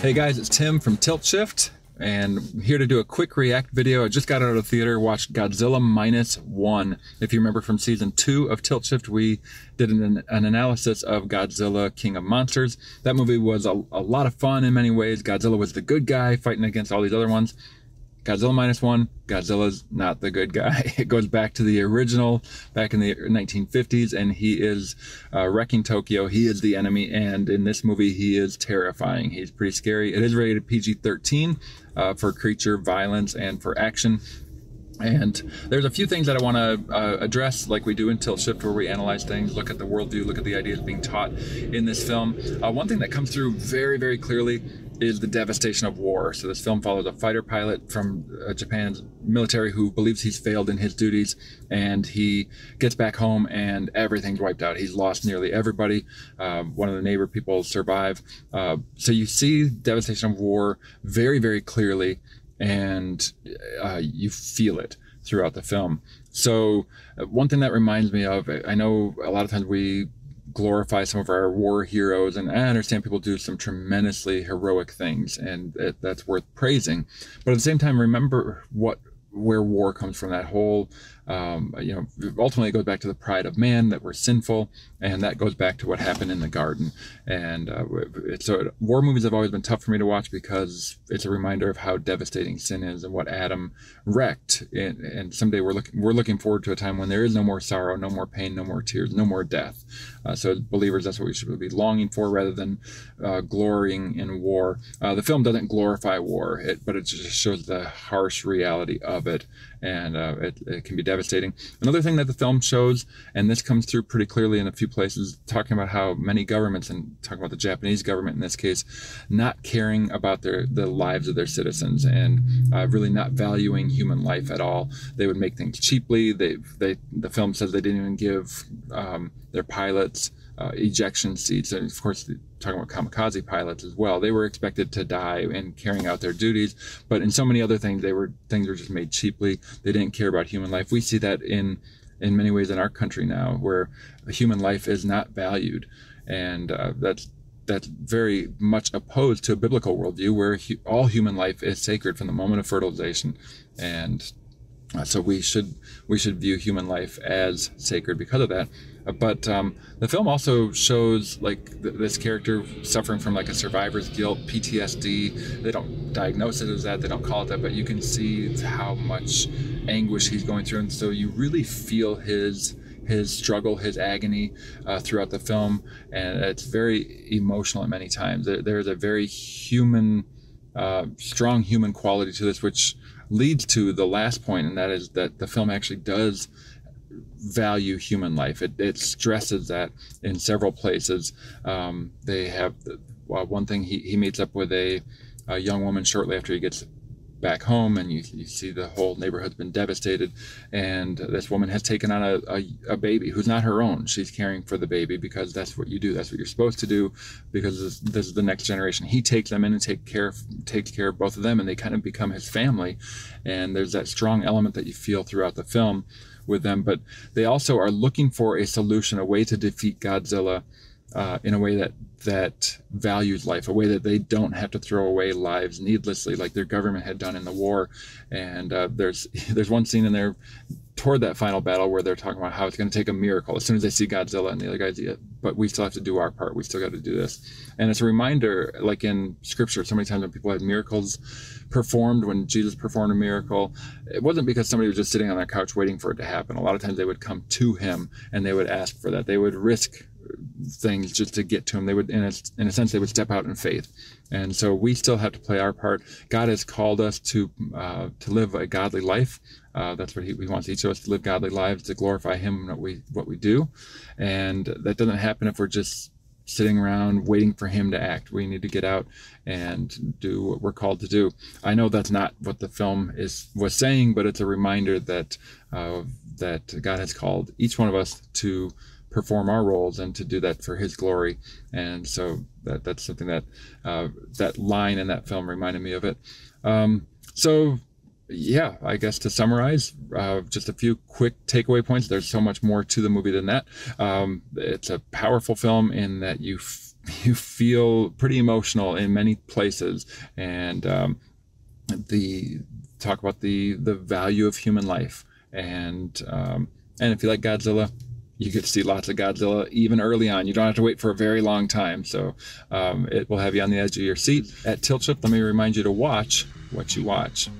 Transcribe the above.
Hey guys, it's Tim from Tilt Shift, and I'm here to do a quick react video. I just got out of the theater, watched Godzilla Minus One. If you remember from season two of Tilt Shift, we did an, an analysis of Godzilla King of Monsters. That movie was a, a lot of fun in many ways. Godzilla was the good guy fighting against all these other ones. Godzilla minus one, Godzilla's not the good guy. It goes back to the original back in the 1950s, and he is uh, wrecking Tokyo. He is the enemy, and in this movie, he is terrifying. He's pretty scary. It is rated PG 13 uh, for creature violence and for action. And there's a few things that I want to uh, address, like we do in Tilt Shift, where we analyze things, look at the worldview, look at the ideas being taught in this film. Uh, one thing that comes through very, very clearly is the devastation of war. So this film follows a fighter pilot from uh, Japan's military who believes he's failed in his duties, and he gets back home and everything's wiped out. He's lost nearly everybody. Um, one of the neighbor people survive. Uh, so you see devastation of war very, very clearly, and uh, you feel it throughout the film. So uh, one thing that reminds me of, I know a lot of times we glorify some of our war heroes and i understand people do some tremendously heroic things and it, that's worth praising. But at the same time remember what where war comes from that whole um, you know ultimately it goes back to the pride of man that we're sinful and that goes back to what happened in the garden. And uh, so war movies have always been tough for me to watch because it's a reminder of how devastating sin is and what adam wrecked. And, and someday we're looking we're looking forward to a time when there is no more sorrow no more pain no more tears no more death. Uh, so believers that's what we should be longing for rather than uh, glorying in war. Uh, the film doesn't glorify war it, but it just shows the harsh reality of it. And uh, it, it can be devastating another thing that the film shows and this comes through pretty clearly in a few places talking about how many governments and talking about the Japanese government in this case not caring about their the lives of their citizens and uh, really not valuing human life at all. They would make things cheaply. They they the film says they didn't even give um, their pilots uh, ejection seats and of course talking about kamikaze pilots as well they were expected to die in carrying out their duties but in so many other things they were things were just made cheaply they didn't care about human life we see that in in many ways in our country now, where human life is not valued, and uh, that's that's very much opposed to a biblical worldview where all human life is sacred from the moment of fertilization, and uh, so we should we should view human life as sacred because of that. But um, the film also shows like th- this character suffering from like a survivor's guilt, PTSD. They don't diagnose it as that. They don't call it that, but you can see how much anguish he's going through, and so you really feel his his struggle, his agony uh, throughout the film, and it's very emotional at many times. There, there's a very human, uh, strong human quality to this, which leads to the last point, and that is that the film actually does value human life. It, it stresses that in several places. Um, they have well, one thing he, he meets up with a, a young woman shortly after he gets back home and you, you see the whole neighborhood's been devastated and this woman has taken on a, a, a, baby who's not her own. She's caring for the baby because that's what you do that's what you're supposed to do because this, this is the next generation. He takes them in and take care takes care of both of them and they kind of become his family and there's that strong element that you feel throughout the film with them but they also are looking for a solution a way to defeat godzilla uh, in a way that that values life, a way that they don't have to throw away lives needlessly, like their government had done in the war. And uh, there's there's one scene in there toward that final battle where they're talking about how it's going to take a miracle as soon as they see Godzilla and the other guys, but we still have to do our part. We still got to do this. And it's a reminder, like in scripture, so many times when people had miracles performed, when Jesus performed a miracle, it wasn't because somebody was just sitting on their couch waiting for it to happen. A lot of times they would come to him and they would ask for that. They would risk things just to get to him. They would, in a, in a sense, they would step out in faith. And so we still have to play our part. God has called us to uh, to live a godly life. Uh, that's what he, he, wants each of us to live godly lives to glorify Him in what we what we do, and that doesn't happen if we're just sitting around waiting for Him to act. We need to get out and do what we're called to do. I know that's not what the film is was saying, but it's a reminder that uh, that God has called each one of us to perform our roles and to do that for his glory and so that that's something that uh, that line in that film reminded me of it um, so yeah, I guess to summarize, uh, just a few quick takeaway points. There's so much more to the movie than that. Um, it's a powerful film in that you f- you feel pretty emotional in many places, and um, the talk about the the value of human life, and um, and if you like Godzilla, you get to see lots of Godzilla even early on. You don't have to wait for a very long time, so um, it will have you on the edge of your seat at Tilt Shift. Let me remind you to watch what you watch.